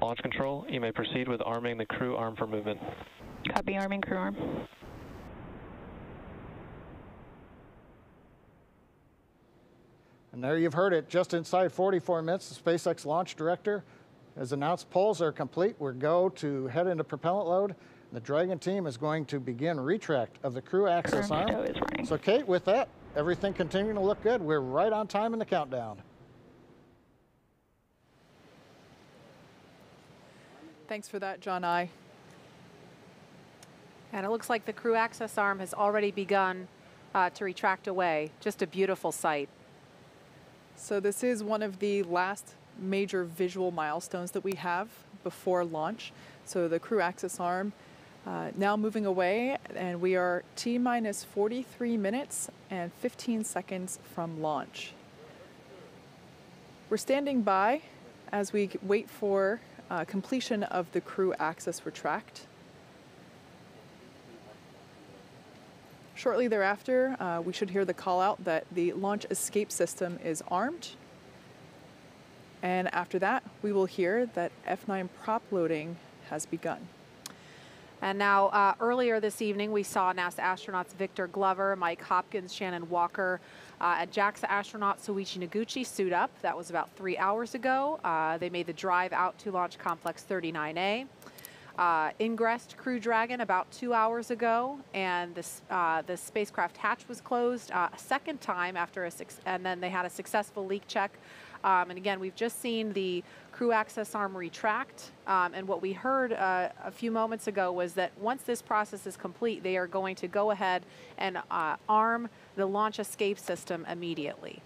Launch control, you may proceed with arming the crew arm for movement. Copy, arming crew arm. And there you've heard it, just inside 44 minutes, the SpaceX launch director has announced polls are complete. We're go to head into propellant load. The Dragon team is going to begin retract of the crew access arm. So Kate, with that, everything continuing to look good. We're right on time in the countdown. Thanks for that, John I. And it looks like the crew access arm has already begun uh, to retract away. Just a beautiful sight. So this is one of the last major visual milestones that we have before launch. So the crew access arm uh, now moving away, and we are T minus 43 minutes and 15 seconds from launch. We're standing by as we wait for uh, completion of the crew access retract. Shortly thereafter, uh, we should hear the call out that the launch escape system is armed. And after that, we will hear that F9 prop loading has begun. And now, uh, earlier this evening, we saw NASA astronauts Victor Glover, Mike Hopkins, Shannon Walker, uh, and JAXA astronaut Soichi Noguchi suit up. That was about three hours ago. Uh, they made the drive out to Launch Complex 39A. Uh, ingressed Crew Dragon about two hours ago, and this, uh, the spacecraft hatch was closed uh, a second time after a and then they had a successful leak check. Um, and again, we've just seen the crew access arm retract. Um, and what we heard uh, a few moments ago was that once this process is complete, they are going to go ahead and uh, arm the launch escape system immediately.